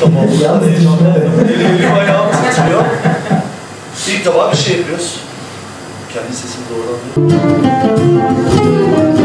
defa bu kadar heyecanlı. Elim ayağım titriyor. İlk defa bir şey yapıyoruz. Kendi sesimi doğrudan duyuyorum.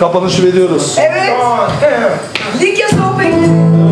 Kapanışı veriyoruz. Evet. Likya sohbeti.